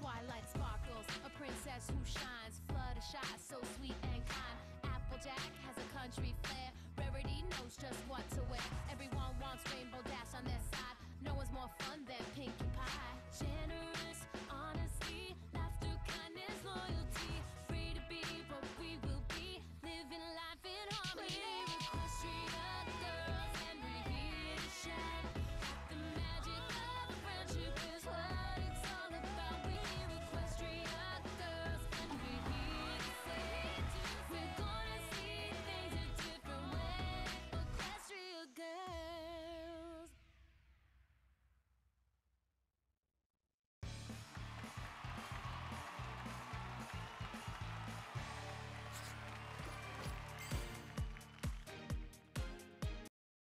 Twilight sparkles, a princess who shines. Fluttershy, so sweet and kind. Applejack has a country flair. Rarity knows just what to wear. Everyone wants rainbow